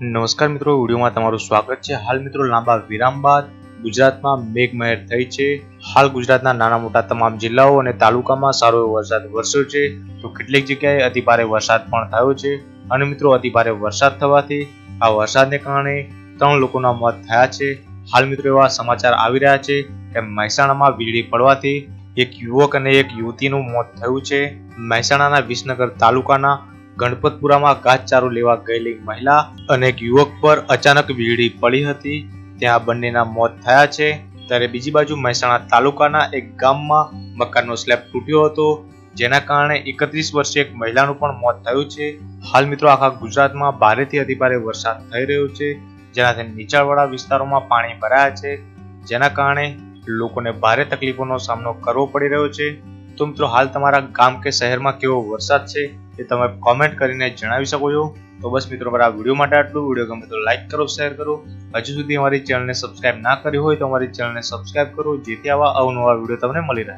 નમસ્કાર મિત્રો, વિડીયોમાં તમારું સ્વાગત છે. હાલ મિત્રો, લાંબા વિરામ બાદ ગુજરાતમાં મેઘમહેર થઈ છે. હાલ ગુજરાતના નાના મોટા તમામ જિલ્લાઓ અને તાલુકામાં સારો એવો વરસાદ વરસ્યો છે. તો કેટલીક જગ્યાએ અતિભારે વરસાદ પણ થયો છે. અને મિત્રો અતિભારે વરસાદ થવાથી આ વરસાદને કારણે ત્રણ લોકોના મોત થયા છે. હાલ મિત્રો, એવા સમાચાર આવી રહ્યા છે કે મહેસાણામાં વીજળી પડવાથી એક યુવક અને એક યુવતીનું મોત થયું છે. મહેસાણાના વિસનગર તાલુકાના ગણપતપુરામાં ઘાસચારો લેવા ગયેલી મહિલા અને એક યુવક પર અચાનક વીજળી પડી હતી. ત્યાં બંનેના મોત થયા છે. ત્યારે બીજી બાજુ મહેસાણા તાલુકાના એક ગામમાં મકાનનો સ્લેબ તૂટ્યો હતો, જેના કારણે એકત્રીસ વર્ષે એક મહિલાનું પણ મોત થયું છે. હાલ મિત્રો આખા ગુજરાતમાં ભારેથી અતિભારે વરસાદ થઈ રહ્યો છે, જેનાથી નીચાણવાળા વિસ્તારોમાં પાણી ભરાયા છે, જેના કારણે લોકોને ભારે તકલીફોનો સામનો કરવો પડી રહ્યો છે. તો મિત્રો હાલ તમારા ગામ કે શહેરમાં કેવો વરસાદ છે એ તમે કોમેન્ટ કરીને જણાવી શકો છો. તો બસ મિત્રો, મારા વીડિયો માટે આટલું. વીડિયો ગમે તો લાઈક કરો શેર કરો. હજુ સુધી અમારી ચેનલને સબસ્ક્રાઇબ ના કરી હોય તો અમારી ચેનલને સબસ્ક્રાઇબ કરો. જેથી આવા અવનવા વીડિયો તમને મળી રહે.